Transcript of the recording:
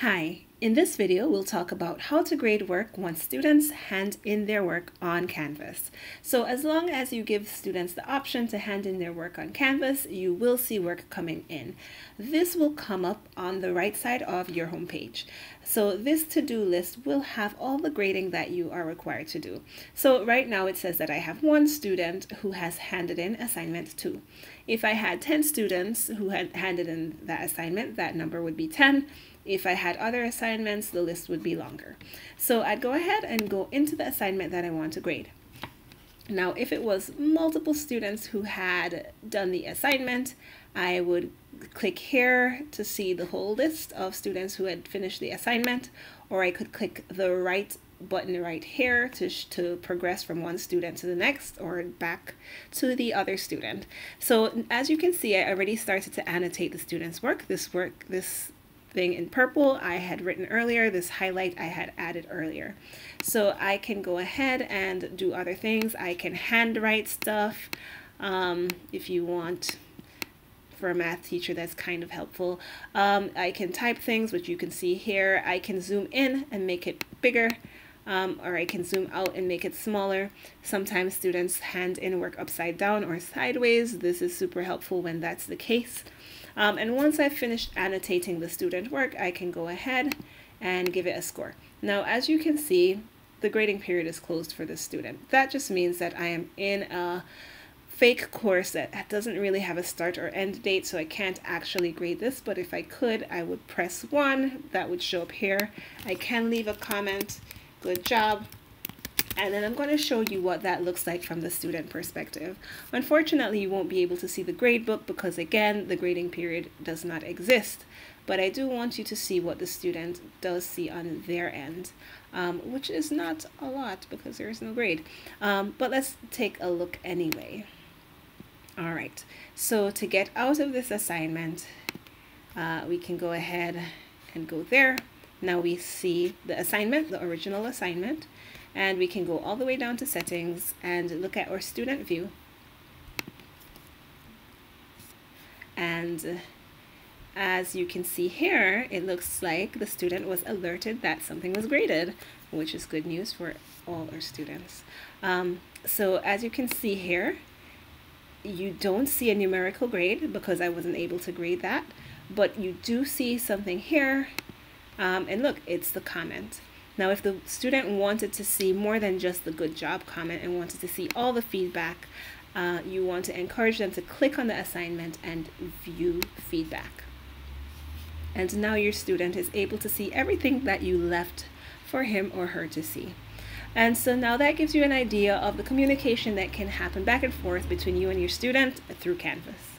Hi, in this video we'll talk about how to grade work once students hand in their work on Canvas. So as long as you give students the option to hand in their work on Canvas, you will see work coming in. This will come up on the right side of your homepage. So this to-do list will have all the grading that you are required to do. So right now it says that I have one student who has handed in assignment two. If I had 10 students who had handed in that assignment, that number would be 10. If I had other assignments, the list would be longer. So I'd go ahead and go into the assignment that I want to grade. Now, if it was multiple students who had done the assignment, I would click here to see the whole list of students who had finished the assignment, or I could click the right button right here to, to progress from one student to the next or back to the other student. So as you can see, I already started to annotate the student's work. This work, this thing in purple I had written earlier, this highlight I had added earlier. So I can go ahead and do other things. I can handwrite stuff um, if you want for a math teacher that's kind of helpful. Um, I can type things, which you can see here. I can zoom in and make it bigger. Um, or I can zoom out and make it smaller. Sometimes students hand in work upside down or sideways. This is super helpful when that's the case. Um, and once I've finished annotating the student work, I can go ahead and give it a score. Now, as you can see, the grading period is closed for this student. That just means that I am in a fake course that doesn't really have a start or end date, so I can't actually grade this, but if I could, I would press one, that would show up here. I can leave a comment, good job, and then I'm going to show you what that looks like from the student perspective. Unfortunately, you won't be able to see the gradebook because again, the grading period does not exist. But I do want you to see what the student does see on their end, um, which is not a lot because there is no grade. Um, but let's take a look anyway. All right, so to get out of this assignment, uh, we can go ahead and go there. Now we see the assignment, the original assignment and we can go all the way down to settings and look at our student view. And as you can see here it looks like the student was alerted that something was graded which is good news for all our students. Um, so as you can see here you don't see a numerical grade because I wasn't able to grade that but you do see something here um, and look it's the comment now, if the student wanted to see more than just the good job comment and wanted to see all the feedback, uh, you want to encourage them to click on the assignment and view feedback. And now your student is able to see everything that you left for him or her to see. And so now that gives you an idea of the communication that can happen back and forth between you and your student through Canvas.